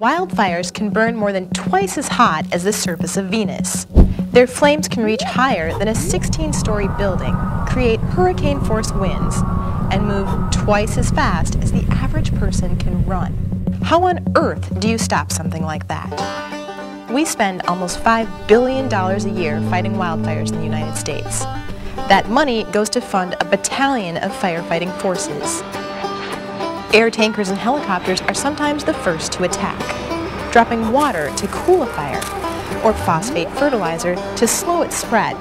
Wildfires can burn more than twice as hot as the surface of Venus. Their flames can reach higher than a 16-story building, create hurricane-force winds, and move twice as fast as the average person can run. How on earth do you stop something like that? We spend almost $5 billion a year fighting wildfires in the United States. That money goes to fund a battalion of firefighting forces. Air tankers and helicopters are sometimes the first to attack, dropping water to cool a fire, or phosphate fertilizer to slow its spread.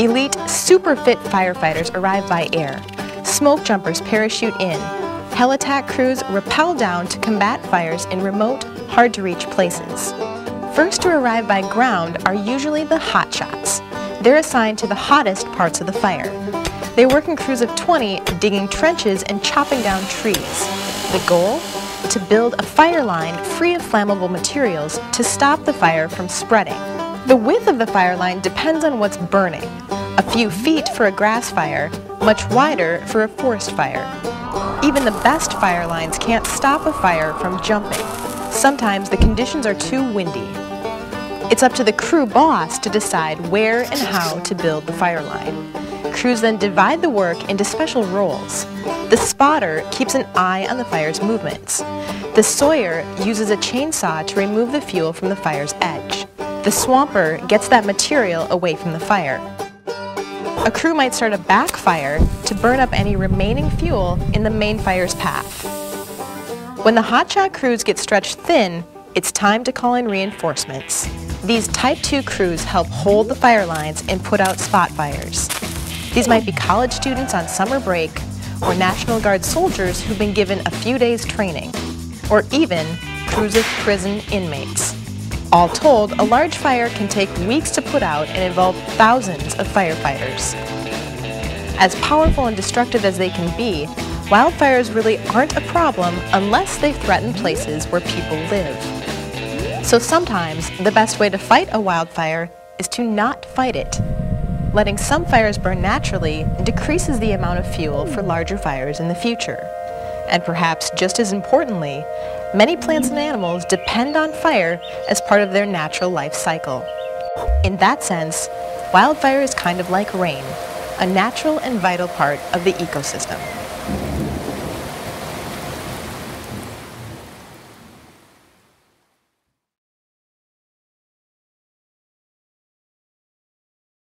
Elite, super fit firefighters arrive by air. Smoke jumpers parachute in. Helitack crews rappel down to combat fires in remote, hard-to-reach places. First to arrive by ground are usually the hotshots. They're assigned to the hottest parts of the fire. They work in crews of 20 digging trenches and chopping down trees. The goal? To build a fire line free of flammable materials to stop the fire from spreading. The width of the fire line depends on what's burning. A few feet for a grass fire, much wider for a forest fire. Even the best fire lines can't stop a fire from jumping. Sometimes the conditions are too windy. It's up to the crew boss to decide where and how to build the fire line. Crews then divide the work into special roles. The spotter keeps an eye on the fire's movements. The sawyer uses a chainsaw to remove the fuel from the fire's edge. The swamper gets that material away from the fire. A crew might start a backfire to burn up any remaining fuel in the main fire's path. When the hotshot crews get stretched thin, it's time to call in reinforcements. These Type 2 crews help hold the fire lines and put out spot fires. These might be college students on summer break, or National Guard soldiers who've been given a few days training, or even of prison inmates. All told, a large fire can take weeks to put out and involve thousands of firefighters. As powerful and destructive as they can be, wildfires really aren't a problem unless they threaten places where people live. So sometimes the best way to fight a wildfire is to not fight it. Letting some fires burn naturally decreases the amount of fuel for larger fires in the future. And perhaps just as importantly, many plants and animals depend on fire as part of their natural life cycle. In that sense, wildfire is kind of like rain, a natural and vital part of the ecosystem.